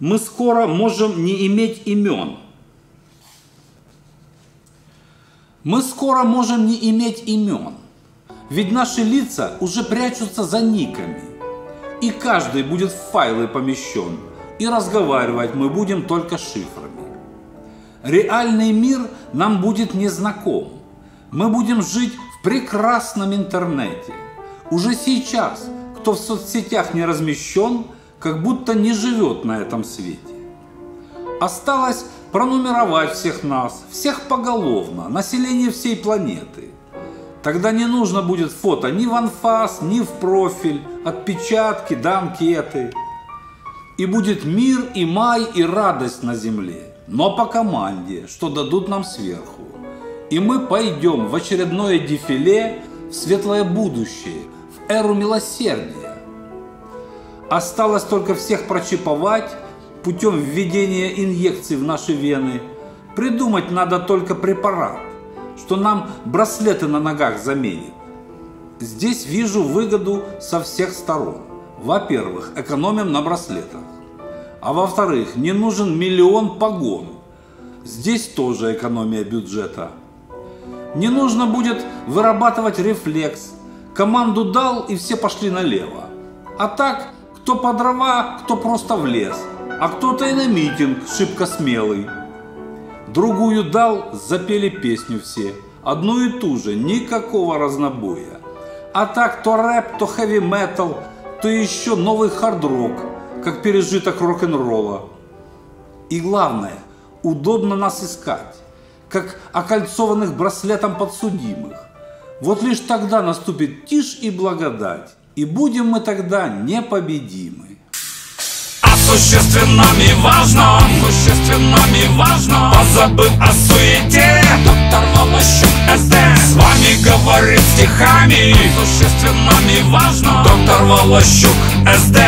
мы скоро можем не иметь имен. Мы скоро можем не иметь имен. Ведь наши лица уже прячутся за никами. И каждый будет в файлы помещен. И разговаривать мы будем только шифрами. Реальный мир нам будет незнаком. Мы будем жить в прекрасном интернете. Уже сейчас, кто в соцсетях не размещен, как будто не живет на этом свете. Осталось пронумеровать всех нас, всех поголовно, население всей планеты. Тогда не нужно будет фото ни в анфас, ни в профиль, отпечатки да анкеты. И будет мир и май и радость на земле, но по команде, что дадут нам сверху. И мы пойдем в очередное дефиле в светлое будущее, в эру милосердия. Осталось только всех прочиповать путем введения инъекций в наши вены. Придумать надо только препарат, что нам браслеты на ногах заменит. Здесь вижу выгоду со всех сторон. Во-первых, экономим на браслетах. А во-вторых, не нужен миллион погон. Здесь тоже экономия бюджета. Не нужно будет вырабатывать рефлекс. Команду дал и все пошли налево. А так кто по дрова, кто просто в лес, а кто-то и на митинг шибко смелый. Другую дал, запели песню все, одну и ту же, никакого разнобоя. А так то рэп, то хэви-метал, то еще новый хард-рок, как пережиток рок-н-ролла. И главное, удобно нас искать, как окольцованных браслетом подсудимых. Вот лишь тогда наступит тишь и благодать, и будем мы тогда непобедимы. А существенном и важно, существенном и важно Позабыв о суете, доктор Волощук С вами говорит стихами, существенном и важно Доктор Волощук СД.